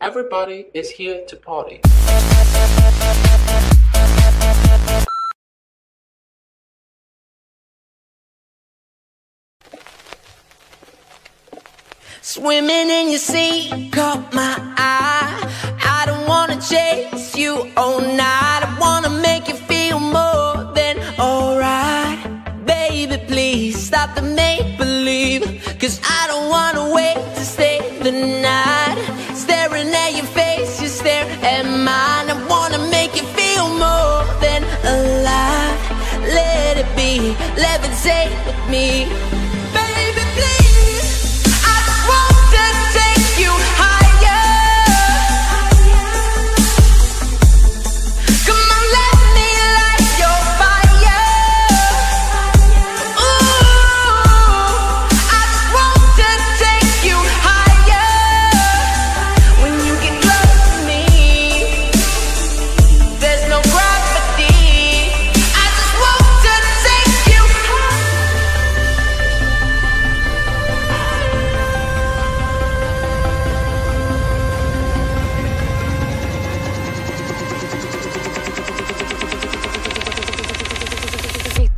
Everybody is here to party. Swimming in your sea caught my eye. I don't wanna chase you all night. I wanna make you feel more than alright. Baby, please stop the make believe. Cause I don't wanna wait levitate with me.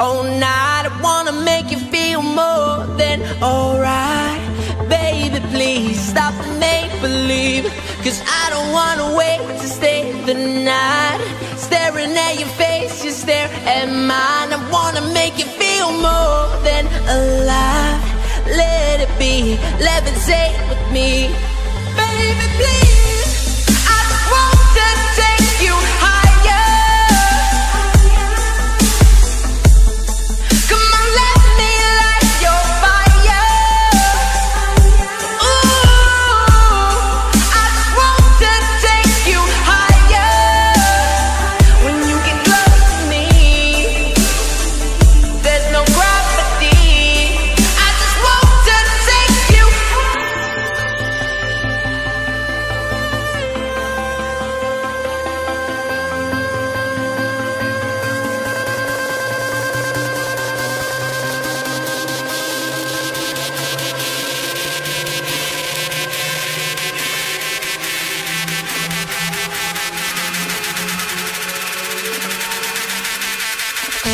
all night. I wanna make you feel more than alright. Baby, please stop the make believe. Cause I don't wanna wait to stay the night. Staring at your face, you stare at mine. I wanna make you feel more than alive. Let it be, levitate with me. Baby, please.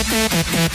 Yeah.